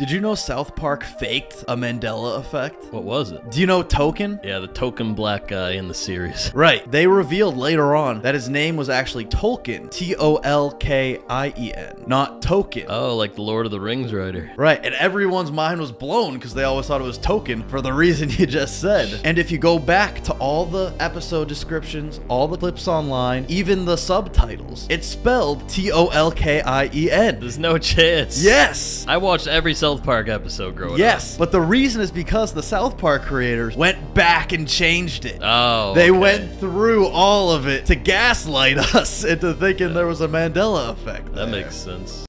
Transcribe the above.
Did you know South Park faked a Mandela effect? What was it? Do you know Token? Yeah, the token black guy in the series. Right. They revealed later on that his name was actually Tolkien. T O L K I E N, not Token. Oh, like the Lord of the Rings writer. Right, and everyone's mind was blown because they always thought it was Token for the reason you just said. And if you go back to all the episode descriptions, all the clips online, even the subtitles, it's spelled T O L K I E N. There's no chance. Yes! I watched every South Park episode growing Yes, but the reason is because the South Park creators went back and changed it. Oh. They okay. went through all of it to gaslight us into thinking there was a Mandela effect. That there. makes sense.